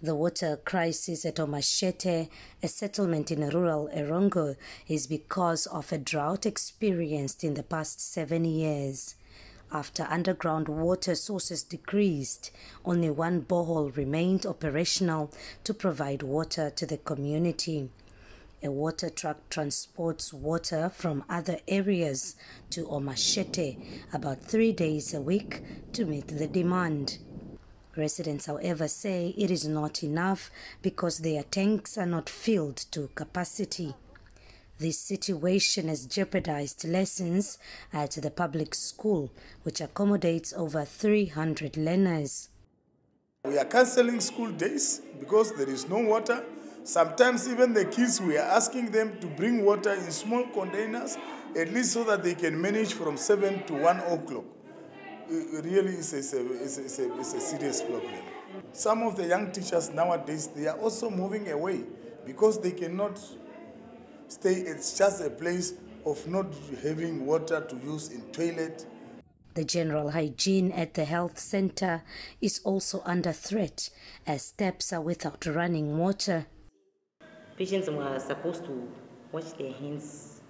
The water crisis at Omatjete, a settlement in rural Erongo, is because of a drought experienced in the past seven years. After underground water sources decreased, only one borehole remained operational to provide water to the community. A water truck transports water from other areas to Omatjete about three days a week to meet the demand. Residents, however, say it is not enough because their tanks are not filled to capacity. This situation has jeopardized lessons at the public school, which accommodates over 300 learners. We are cancelling school days because there is no water. Sometimes even the kids, we are asking them to bring water in small containers, at least so that they can manage from 7 to 1 o'clock Uh, really is a, is, a, is, a, is a serious problem. Some of the young teachers nowadays, they are also moving away because they cannot stay. It's just a place of not having water to use in toilet. The general hygiene at the health center is also under threat as steps are without running water. Patients were supposed to wash their hands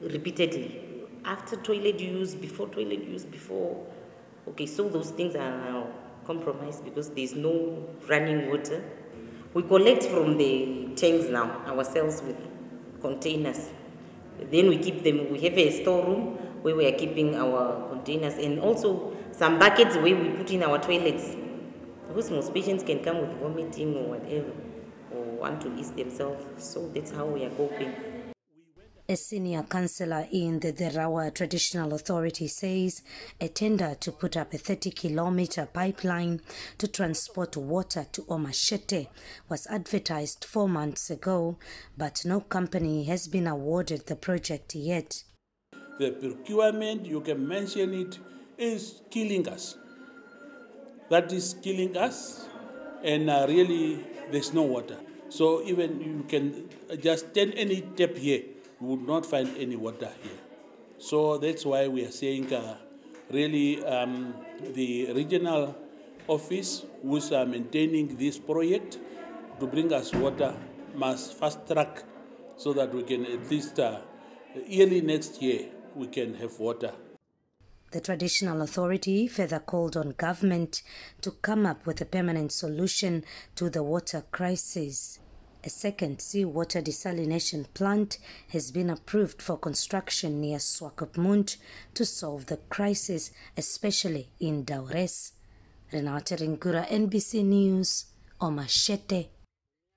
repeatedly after toilet use, before toilet use, before Okay, so those things are now compromised because there's no running water. We collect from the tanks now ourselves with containers. Then we keep them, we have a storeroom where we are keeping our containers and also some buckets where we put in our toilets. Because most patients can come with vomiting or whatever or want to ease themselves. So that's how we are coping. A senior councillor in the Zeraua Traditional Authority says a tender to put up a 30 kilometer pipeline to transport water to Omatjete was advertised four months ago, but no company has been awarded the project yet. The procurement, you can mention it, is killing us. That is killing us, and uh, really, there's no water. So even you can just turn any tap here would not find any water here. So that's why we are saying uh, really um, the regional office who's uh, maintaining this project to bring us water must fast track so that we can at least uh, early next year we can have water. The traditional authority further called on government to come up with a permanent solution to the water crisis. A second seawater desalination plant has been approved for construction near Swakopmund to solve the crisis, especially in Daures. Renate Ringura, NBC News, Omatjete.